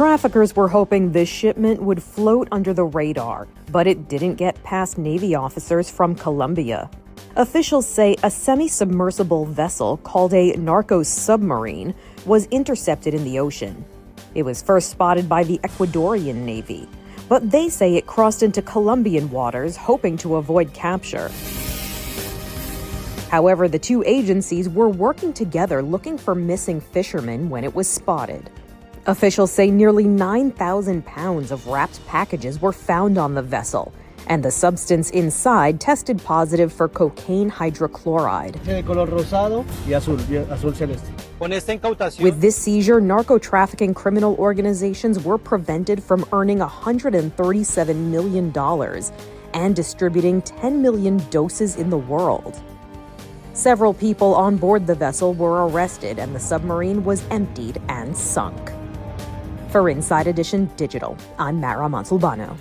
Traffickers were hoping this shipment would float under the radar, but it didn't get past Navy officers from Colombia. Officials say a semi submersible vessel called a narco submarine was intercepted in the ocean. It was first spotted by the Ecuadorian Navy, but they say it crossed into Colombian waters hoping to avoid capture. However, the two agencies were working together looking for missing fishermen when it was spotted. Officials say nearly 9,000 pounds of wrapped packages were found on the vessel, and the substance inside tested positive for cocaine hydrochloride. With this seizure, narco trafficking criminal organizations were prevented from earning $137 million and distributing 10 million doses in the world. Several people on board the vessel were arrested and the submarine was emptied and sunk. For Inside Edition Digital, I'm Mara Montalbano.